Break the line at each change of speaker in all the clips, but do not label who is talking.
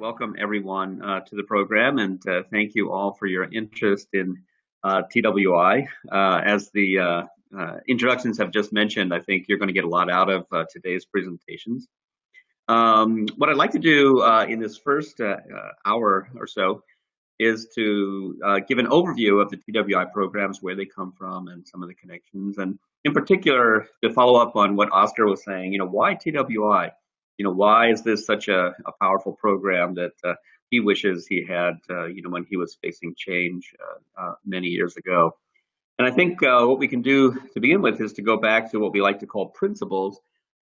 Welcome everyone uh, to the program and uh, thank you all for your interest in uh, TWI. Uh, as the uh, uh, introductions have just mentioned, I think you're going to get a lot out of today's presentations. Um, what I'd like to do in this first hour or so is to give an overview of the TWI programs, where they come from and some of the connections. And in particular, to follow up on what Oscar was saying, you know, why TWI? You know, why is this such a, a powerful program that uh, he wishes he had, uh, you know, when he was facing change uh, uh many years ago. And I think uh, what we can do to begin with is to go back to what we like to call principles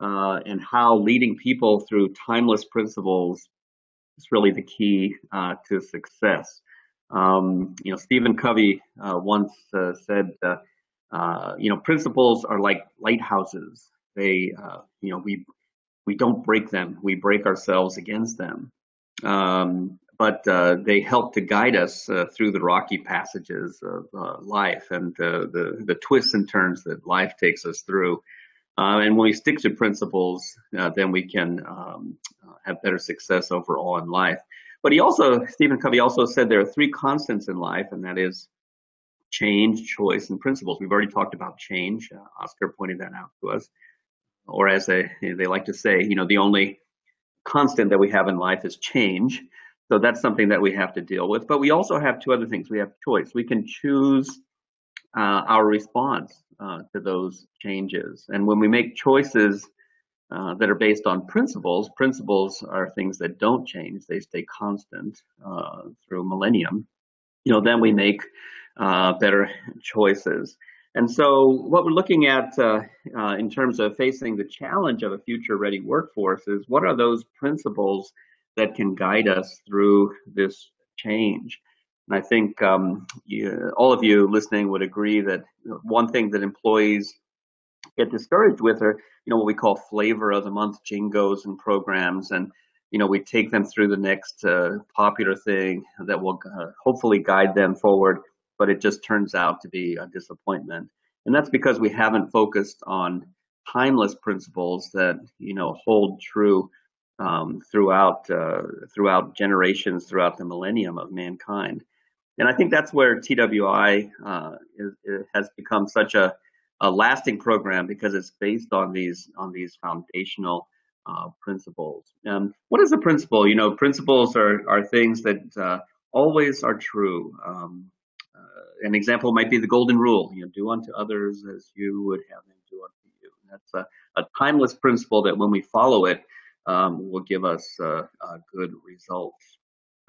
uh, and how leading people through timeless principles is really the key to success. Um, you know, Stephen Covey once said, you know, principles are like lighthouses. They, you know, we we don't break them. We break ourselves against them. Um, but uh, they help to guide us uh, through the rocky passages of uh, life and the, the twists and turns that life takes us through. Uh, and when we stick to principles, uh, then we can um, have better success overall in life. But he also, Stephen Covey also said there are three constants in life, and that is change, choice, and principles. We've already talked about change. Uh, Oscar pointed that out to us or as they, they like to say, you know, the only constant that we have in life is change. So that's something that we have to deal with. But we also have two other things. We have choice. We can choose uh, our response uh, to those changes. And when we make choices uh, that are based on principles, principles are things that don't change. They stay constant uh, through millennium. You know, then we make uh, better choices. And so what we're looking at uh, uh, in terms of facing the challenge of a future ready workforce is what are those principles that can guide us through this change? And I think um, you, all of you listening would agree that one thing that employees get discouraged with are, you know, what we call flavor of the month jingos and programs. And, you know, we take them through the next uh, popular thing that will uh, hopefully guide them forward but it just turns out to be a disappointment. And that's because we haven't focused on timeless principles that you know hold true um, throughout uh, throughout generations, throughout the millennium of mankind. And I think that's where TWI uh, is, has become such a, a, lasting program because it's based on these on these foundational uh, principles. Um, what is a principle? You know, principles are are things that uh, always are true. Um, an example might be the golden rule, you know, do unto others as you would have them do unto you. That's a, a, timeless principle that when we follow it, um, will give us uh, uh, good results.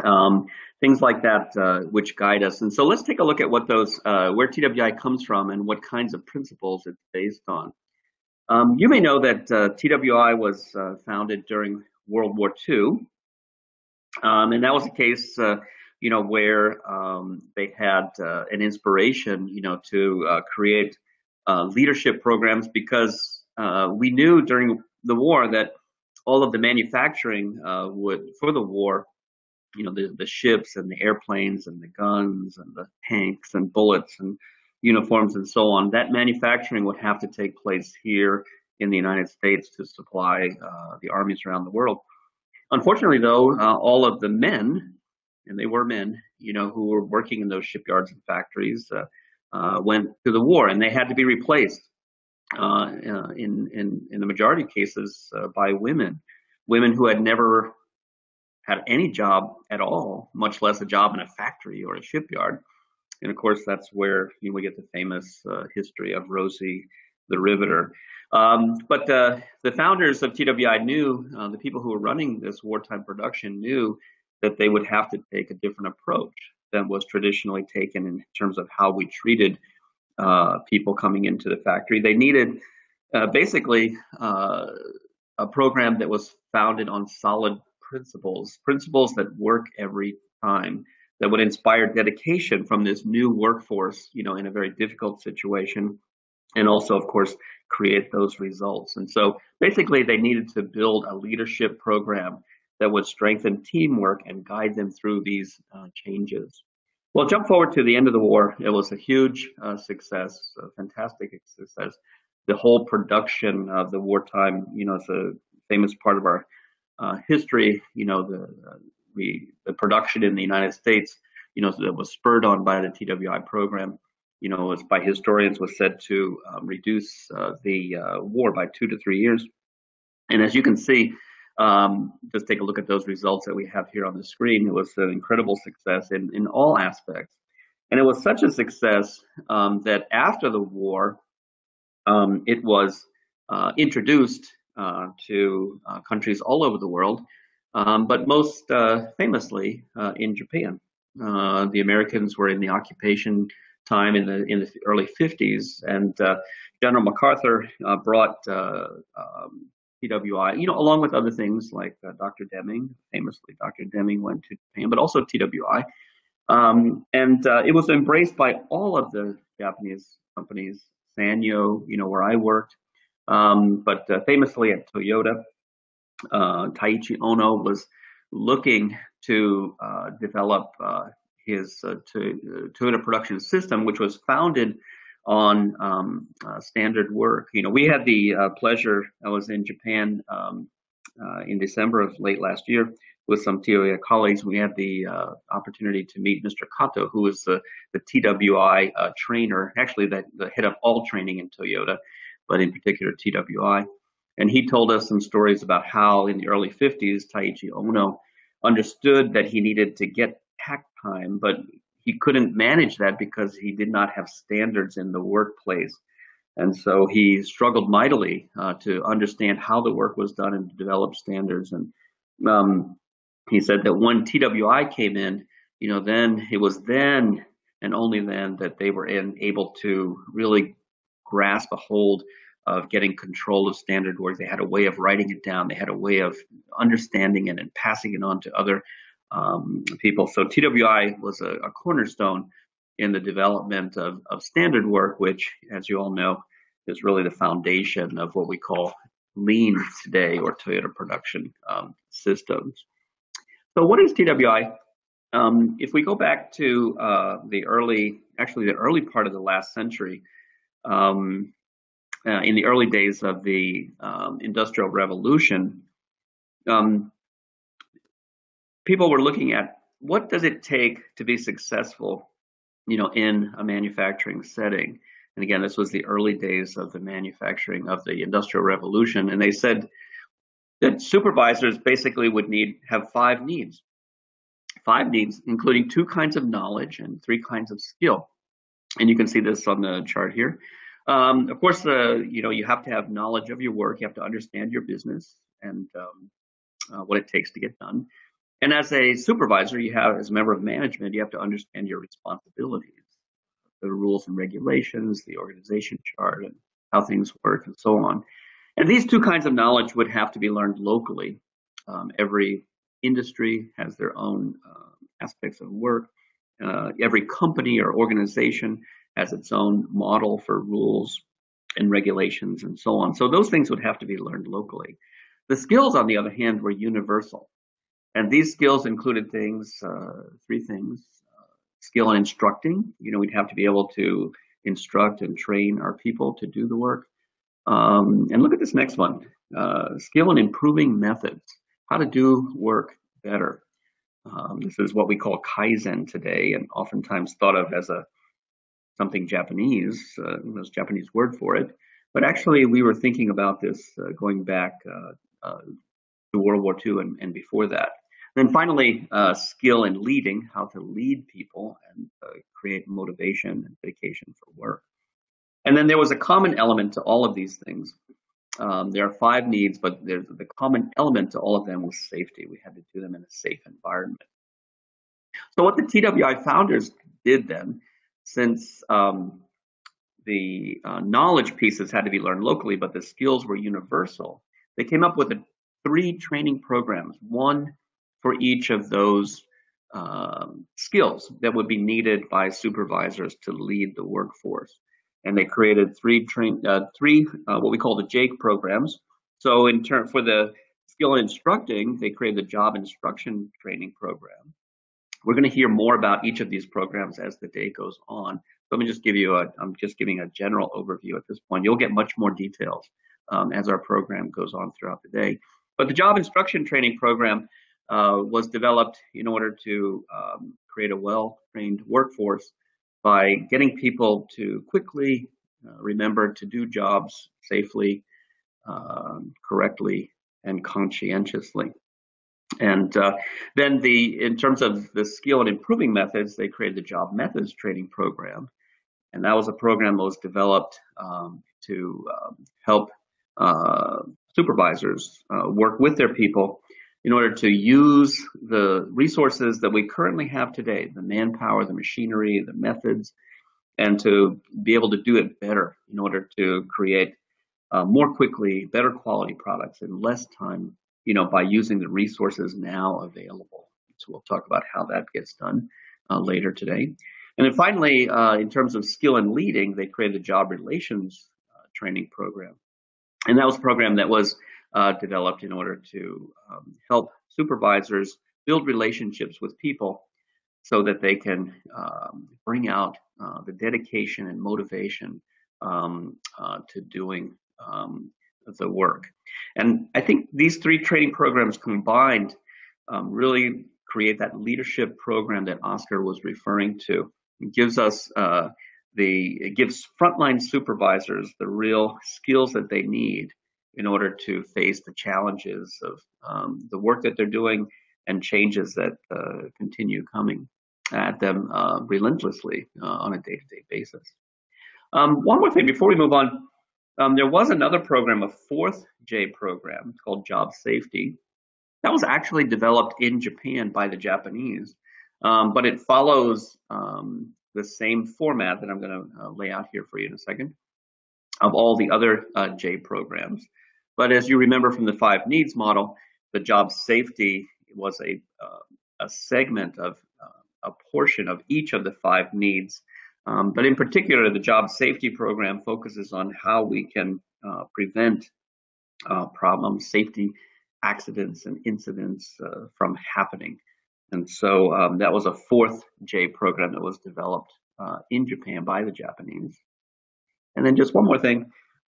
Um, things like that uh, which guide us. And so let's take a look at what those, uh, where TWI comes from and what kinds of principles it's based on. Um, you may know that uh, TWI was uh, founded during World War II. Um, and that was a case you know, where um, they had uh, an inspiration, you know, to uh, create uh, leadership programs because uh, we knew during the war that all of the manufacturing uh, would for the war, you know, the, the ships and the airplanes and the guns and the tanks and bullets and uniforms and so on, that manufacturing would have to take place here in the United States to supply uh, the armies around the world. Unfortunately, though, all of the men and they were men, you know, who were working in those shipyards and factories, uh, uh, went to the war, and they had to be replaced uh, uh in in in the majority of cases uh, by women, women who had never had any job at all, much less a job in a factory or a shipyard. And of course, that's where you know, we get the famous uh, history of Rosie the Riveter. Um, but the founders of TWI knew, the people who were running this wartime production knew that they would have to take a different approach than was traditionally taken in terms of how we treated uh, people coming into the factory. They needed uh, basically uh, a program that was founded on solid principles, principles that work every time, that would inspire dedication from this new workforce, you know, in a very difficult situation, and also, of course, create those results. And so basically, they needed to build a leadership program that would strengthen teamwork and guide them through these uh, changes. Well, jump forward to the end of the war. It was a huge uh, success, a fantastic success. The whole production of the wartime, you know, it's a famous part of our uh, history. You know, the we the production in the United States, you know, that was spurred on by the TWI program, you know, was by historians was said to um, reduce uh, the uh, war by two to three years. And as you can see, um, just take a look at those results that we have here on the screen. It was an incredible success in, in all aspects. And it was such a success um, that after the war, um, it was uh, introduced uh, to uh, countries all over the world, um, but most uh, famously uh, in Japan. Uh, the Americans were in the occupation time in the in the early 50s, and General MacArthur brought um, TWI, you know, along with other things like Dr. Deming, famously Dr. Deming went to Japan, but also TWI. Um, and uh, it was embraced by all of the Japanese companies, Sanyo, you know, where I worked, um, but uh, famously at Toyota, uh, Taiichi Ohno was looking to uh, develop uh, his uh, to, Toyota production system, which was founded on um, standard work. You know, we had the pleasure. I was in Japan um, in December of late last year with some TOA colleagues, we had the uh, opportunity to meet Mr. Kato, who is the, the TWI uh, trainer, actually the, the head of all training in Toyota, but in particular TWI. And he told us some stories about how in the early 50s, Taiichi Ohno understood that he needed to get takt time, but he couldn't manage that because he did not have standards in the workplace. And so he struggled mightily uh, to understand how the work was done and to develop standards. And um, he said that when TWI came in, you know, then it was then and only then that they were in, able to really grasp a hold of getting control of standard work. They had a way of writing it down. They had a way of understanding it and passing it on to other um, people. So TWI was a, a, cornerstone in the development of, of standard work, which, as you all know, is really the foundation of what we call lean today or Toyota production um, systems. So what is TWI? Um, if we go back to uh, the early, actually the early part of the last century, um, uh, in the early days of the um, Industrial Revolution, um, people were looking at what does it take to be successful, you know, in a manufacturing setting. And again, this was the early days of the manufacturing of the Industrial Revolution, and they said that supervisors basically would need have five needs. Five needs, including two kinds of knowledge and three kinds of skill. And you can see this on the chart here. Um, of course, uh, you know you have to have knowledge of your work. You have to understand your business and um, uh, what it takes to get done. And as a supervisor, you have, as a member of management, you have to understand your responsibilities, the rules and regulations, the organization chart, and how things work, and so on. And these two kinds of knowledge would have to be learned locally. Um, every industry has their own uh, aspects of work. Uh, every company or organization has its own model for rules and regulations and so on. So those things would have to be learned locally. The skills, on the other hand, were universal. And these skills included things, uh, three things. Skill in instructing, you know, we'd have to be able to instruct and train our people to do the work. Um, and look at this next one, uh, skill in improving methods, how to do work better. Um, this is what we call Kaizen today and oftentimes thought of as a something Japanese, uh, there's Japanese word for it. But actually we were thinking about this uh, going back uh, uh, to World War II and, and before that. Then finally, uh, skill in leading, how to lead people and create motivation and dedication for work. And then there was a common element to all of these things. Um, there are five needs, but the common element to all of them was safety. We had to do them in a safe environment. So what the TWI founders did then, since um, the uh, knowledge pieces had to be learned locally, but the skills were universal, they came up with a, three training programs, one for each of those um, skills that would be needed by supervisors to lead the workforce and they created three train uh, three uh, what we call the JAKE programs. So in turn for the skill instructing, they created the job instruction training program. We're going to hear more about each of these programs as the day goes on. Let me just give you a, I'm just giving a general overview at this point. You'll get much more details um, as our program goes on throughout the day. But the job instruction training program was developed in order to um, create a well-trained workforce by getting people to quickly uh, remember to do jobs safely, um, correctly, and conscientiously. And uh, then the, in terms of the skill and improving methods, they created the job methods training program. And that was a program that was developed um, to um, help uh, supervisors uh, work with their people in order to use the resources that we currently have today, the manpower, the machinery, the methods, and to be able to do it better in order to create uh, more quickly, better quality products in less time, you know, by using the resources now available. So we'll talk about how that gets done uh, later today. And then finally, uh, in terms of skill and leading, they created a job relations uh, training program. And that was a program that was uh, developed in order to um, help supervisors build relationships with people so that they can um, bring out uh, the dedication and motivation um, uh, to doing um, the work. And I think these three training programs combined um, really create that leadership program that Oscar was referring to. It gives us uh, the it gives frontline supervisors the real skills that they need in order to face the challenges of um, the work that they're doing and changes that uh, continue coming at them uh, relentlessly uh, on a day-to-day basis. Um, one more thing before we move on, um, there was another program, a fourth J program called Job Safety. That was actually developed in Japan by the Japanese, um, but it follows um, the same format that I'm going to uh, lay out here for you in a second of all the other uh, J programs. But as you remember from the five needs model, the job safety was a, uh, a segment of uh, a portion of each of the five needs. Um, but in particular, the job safety program focuses on how we can uh, prevent uh, problems, safety accidents and incidents uh, from happening. And so um, that was a fourth J program that was developed in Japan by the Japanese. And then just one more thing.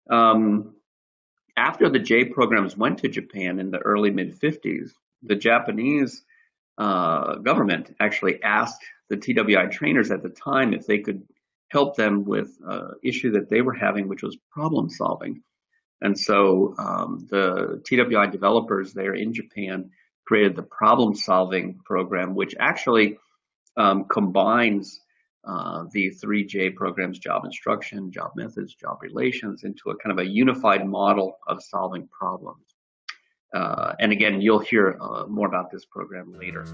Um, after the J programs went to Japan in the early mid 50s, the Japanese uh, government actually asked the TWI trainers at the time if they could help them with an issue that they were having, which was problem solving. And so um, the TWI developers there in Japan created the problem solving program, which actually um, combines uh, the three J programs, job instruction, job methods, job relations, into a kind of a unified model of solving problems. Uh, and again, you'll hear uh, more about this program later.